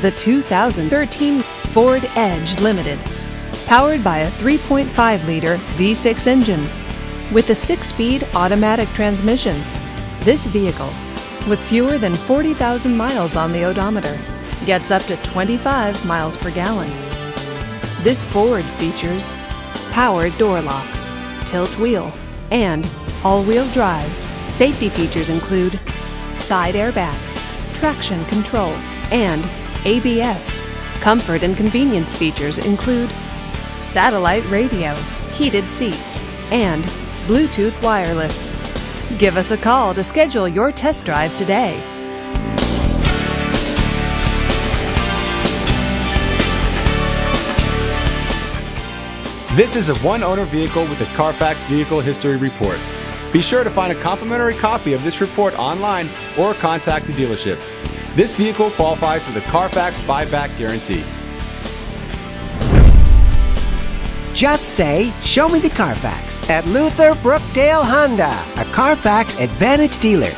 The 2013 Ford Edge Limited. Powered by a 3.5 liter V6 engine with a six speed automatic transmission. This vehicle, with fewer than 40,000 miles on the odometer, gets up to 25 miles per gallon. This Ford features power door locks, tilt wheel, and all wheel drive. Safety features include side airbags, traction control, and ABS. Comfort and convenience features include satellite radio, heated seats, and Bluetooth wireless. Give us a call to schedule your test drive today. This is a one owner vehicle with a Carfax Vehicle History Report. Be sure to find a complimentary copy of this report online or contact the dealership. This vehicle qualifies for the Carfax buyback guarantee. Just say, Show me the Carfax at Luther Brookdale Honda, a Carfax Advantage dealer.